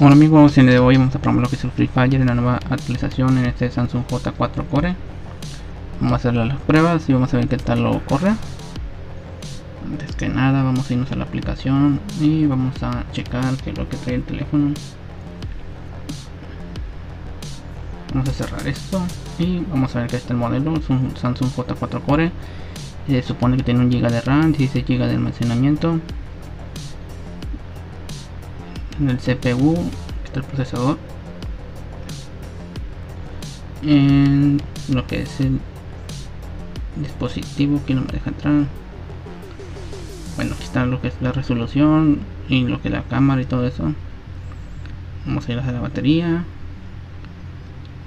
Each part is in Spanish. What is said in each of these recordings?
Hola amigos, en el de hoy vamos a probar lo que es el Free Fire en la nueva actualización en este Samsung J4 Core. Vamos a hacer las pruebas y vamos a ver qué tal lo corre. Antes que nada vamos a irnos a la aplicación y vamos a checar qué es lo que trae el teléfono. Vamos a cerrar esto y vamos a ver que este el modelo, es un Samsung J4 Core. Se supone que tiene un GB de RAM, 16 GB de almacenamiento en el CPU está el procesador. En lo que es el dispositivo que no me deja entrar. Bueno aquí está lo que es la resolución y lo que es la cámara y todo eso. Vamos a ir a la batería.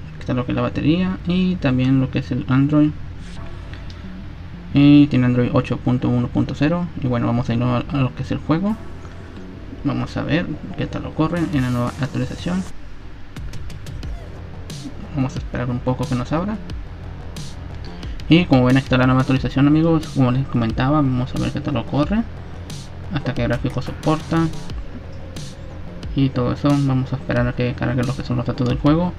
Aquí está lo que es la batería y también lo que es el android. Y tiene android 8.1.0 y bueno vamos a ir a lo que es el juego Vamos a ver qué tal lo corre en la nueva actualización. Vamos a esperar un poco que nos abra. Y como ven está la nueva actualización amigos, como les comentaba, vamos a ver qué tal lo corre. Hasta que el gráfico soporta. Y todo eso, vamos a esperar a que cargue lo que son los datos del juego.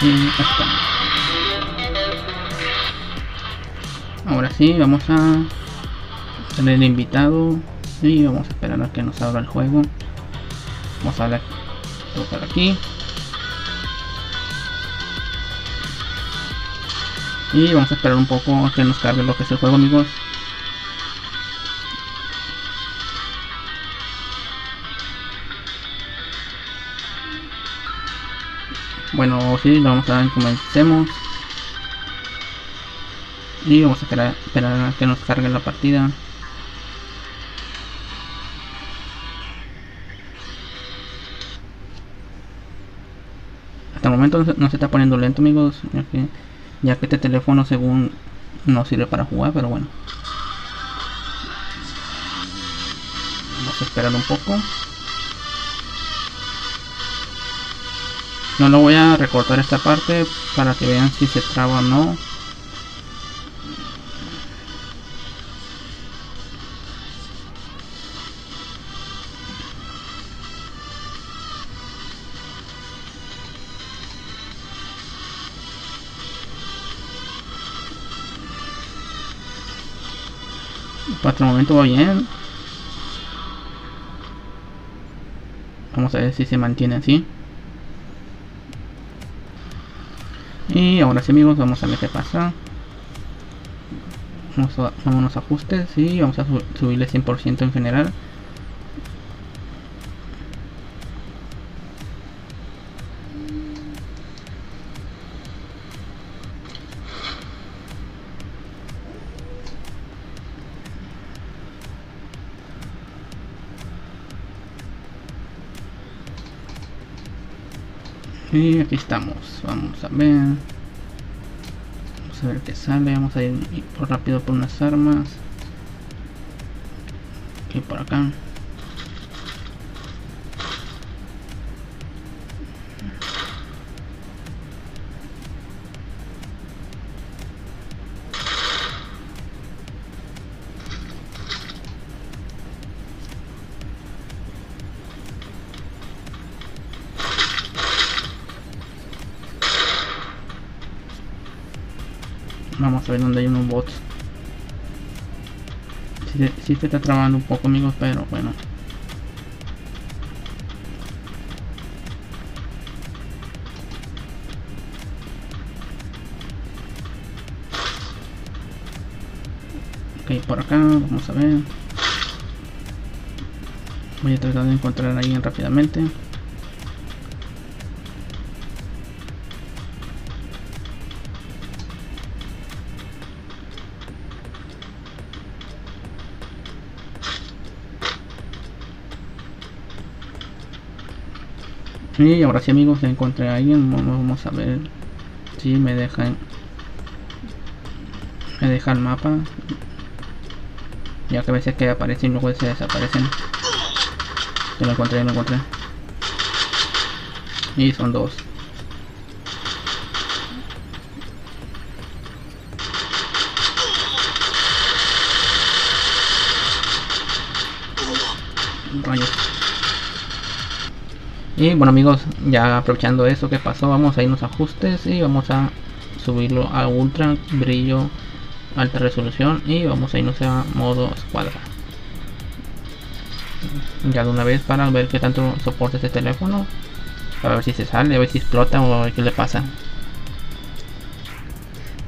Y Ahora vamos a tener invitado y vamos a esperar a que nos abra el juego. Vamos a tocar aquí. Y vamos a esperar un poco a que nos cargue lo que es el juego, amigos. Bueno, sí, vamos a ver, comencemos y vamos a esperar, a que nos cargue la partida. Hasta el momento no se está poniendo lento amigos ya que, este teléfono según no sirve para jugar pero bueno. Vamos a esperar un poco. No lo voy a recortar esta parte para que vean si se traba o no Hasta el momento va bien. Vamos a ver si se mantiene así. Y ahora sí amigos, vamos a ver qué pasa. Vamos a, vamos a ajustes y vamos a subirle 100% en general. Y aquí estamos. Vamos a ver. Vamos a ver qué sale. Vamos a ir rápido por unas armas. Aquí por acá. Vamos a ver dónde hay unos bots. Si, se está trabando un poco amigos, pero bueno. Ok, por acá, vamos a ver. Voy a tratar de encontrar a alguien rápidamente. Y ahora sí amigos, encontré a alguien, vamos a ver si me dejan me deja el mapa. Ya que a veces que aparecen y luego se desaparecen. Yo lo encontré, lo encontré. Y son dos Y bueno amigos, ya aprovechando eso que pasó, vamos a irnos a ajustes y vamos a subirlo a ultra brillo alta resolución y vamos a irnos a modo escuadra. Ya de una vez para ver qué tanto soporta este teléfono para ver si se sale, a ver si explota o a ver qué le pasa.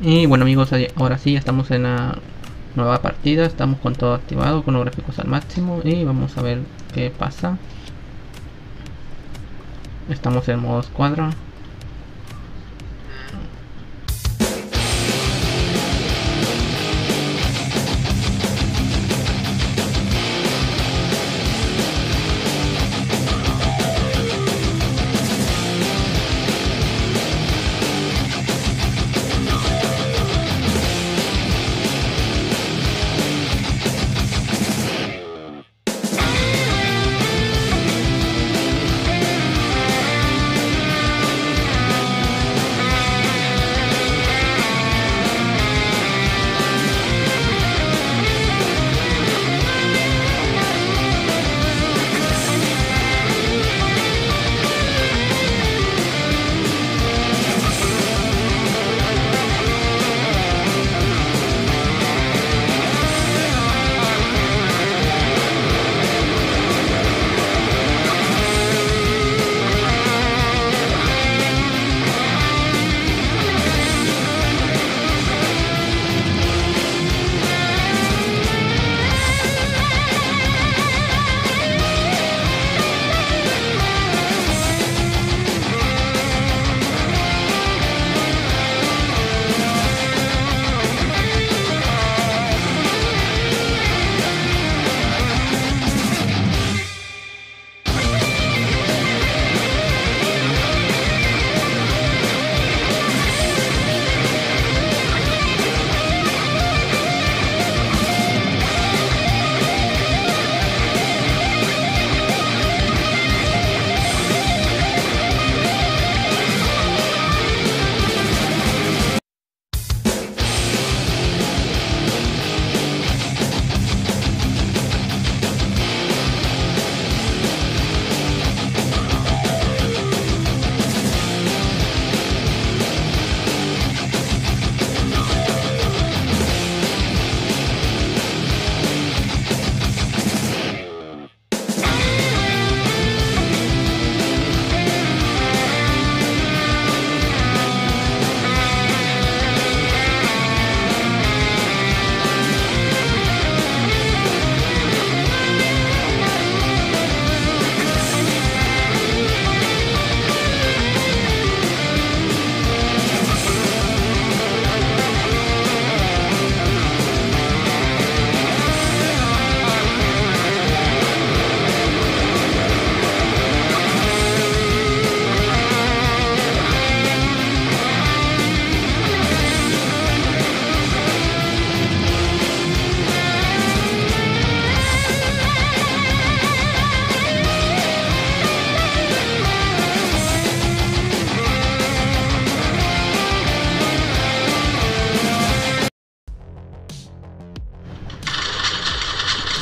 Y bueno amigos, ahora sí estamos en la nueva partida, estamos con todo activado, con los gráficos al máximo y vamos a ver qué pasa estamos en modo escuadra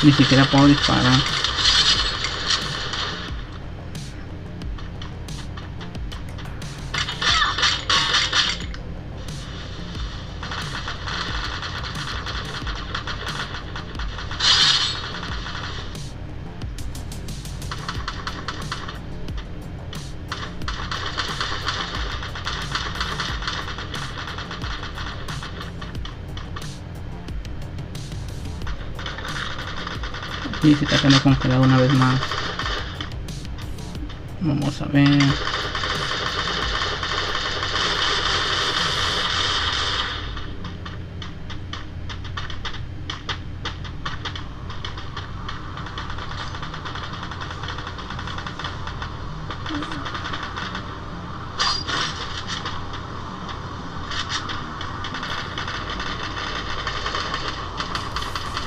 Ni siquiera puedo disparar. Y se está quedando congelado una vez más. Vamos a ver.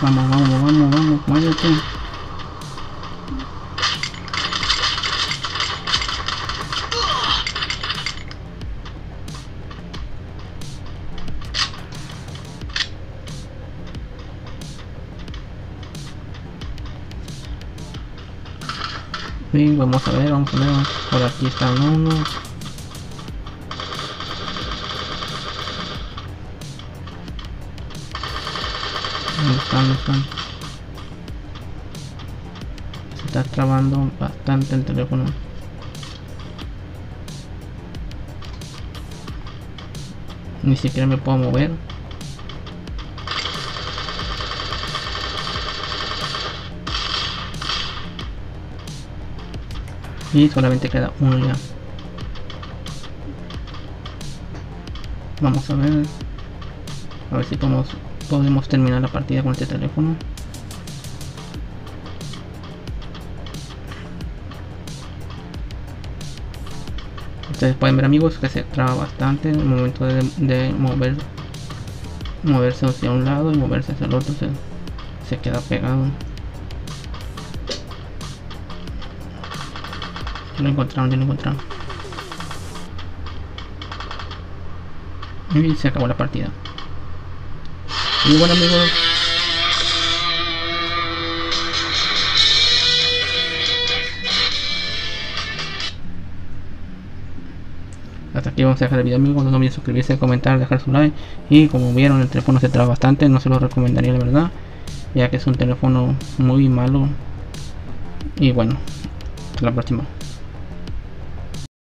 Vamos, vamos, vamos, vamos, muévete. fin vamos a ver vamos a ver por aquí está uno ¿Dónde están? ¿Dónde están? Se está trabando bastante el teléfono. Ni siquiera me puedo mover. Y solamente queda uno ya. Vamos a ver. A ver si podemos, podemos terminar la partida con este teléfono. Ustedes pueden ver amigos que se traba bastante en el momento de, mover moverse hacia un lado y moverse hacia el otro se, se queda pegado. Lo encontraron, ya lo encontraron. Y se acabó la partida. Y bueno amigos. Hasta aquí vamos a dejar el video amigos, no olviden suscribirse, comentar, dejar su like y como vieron el teléfono se traba bastante, no se lo recomendaría la verdad, ya que es un teléfono muy malo y bueno, hasta la próxima.